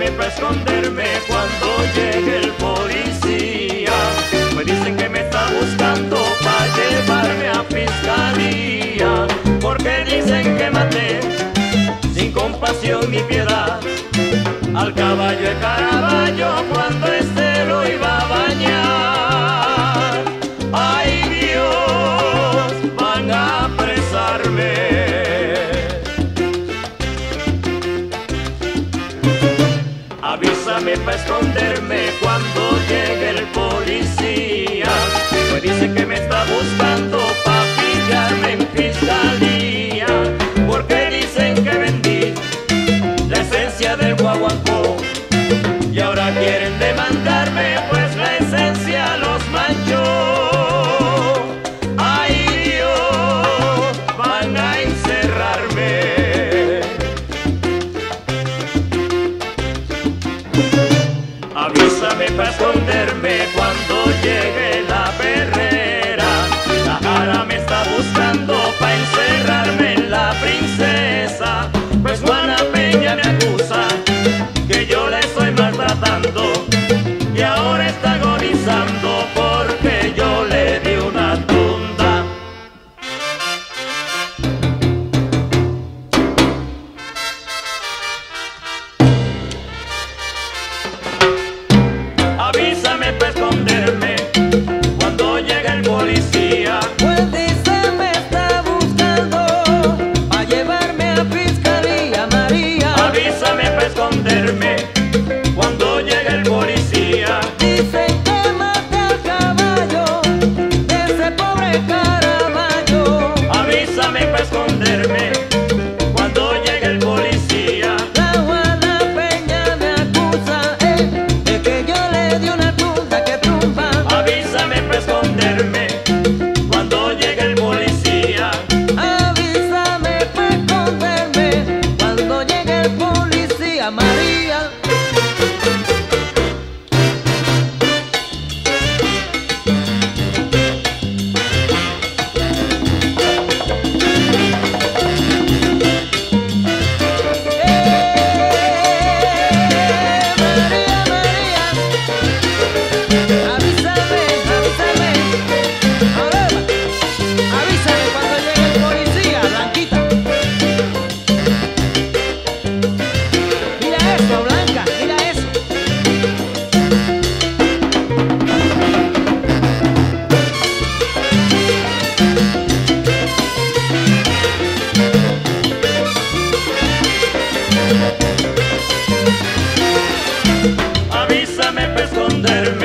llame para esconderme cuando llegue el policía. Me dicen que me está buscando para llevarme a fiscalía. Porque dicen que maté sin compasión ni piedad al caballo de caravana. Avísame para esconderme.